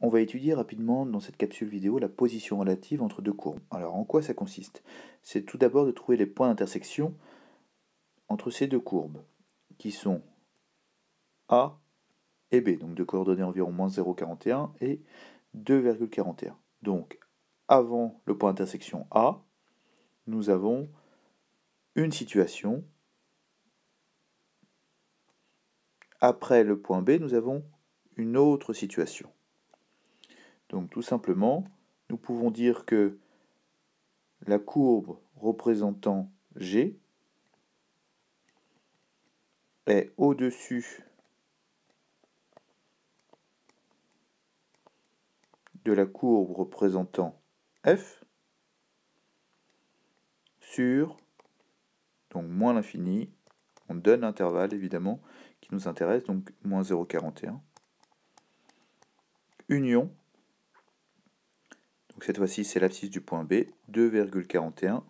on va étudier rapidement dans cette capsule vidéo la position relative entre deux courbes. Alors en quoi ça consiste? C'est tout d'abord de trouver les points d'intersection entre ces deux courbes, qui sont A et B, donc de coordonnées environ moins 0,41 et 2,41. Donc avant le point d'intersection A, nous avons une situation. Après le point B, nous avons une autre situation. Donc tout simplement, nous pouvons dire que la courbe représentant G est au-dessus de la courbe représentant F sur, donc moins l'infini, on donne l'intervalle évidemment qui nous intéresse, donc moins 0,41, union donc cette fois-ci, c'est l'abscisse du point B, 2,41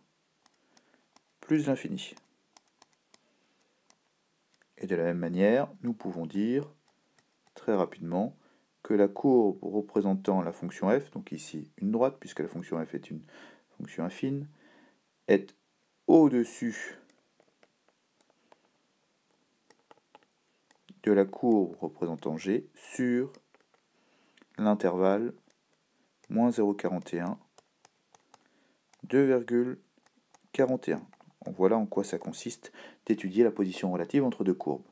plus l'infini. Et de la même manière, nous pouvons dire très rapidement que la courbe représentant la fonction f, donc ici une droite, puisque la fonction f est une fonction affine, est au-dessus de la courbe représentant g sur l'intervalle moins 0,41, 2,41. Voilà en quoi ça consiste d'étudier la position relative entre deux courbes.